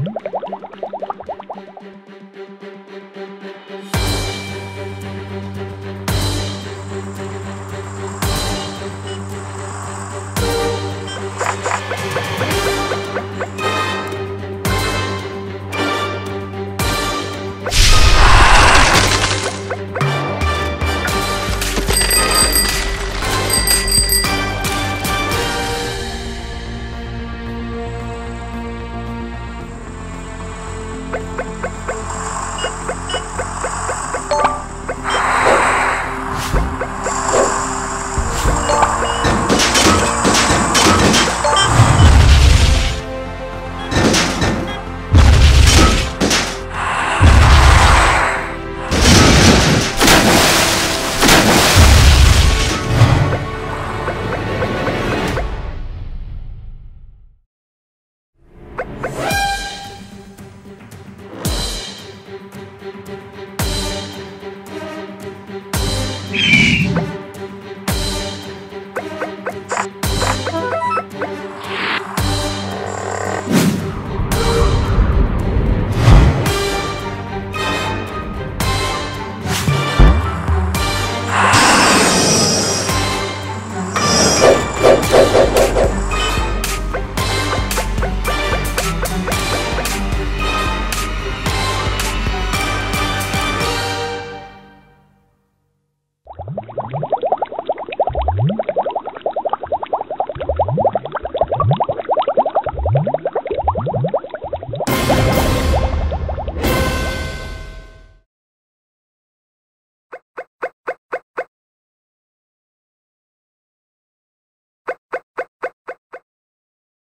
you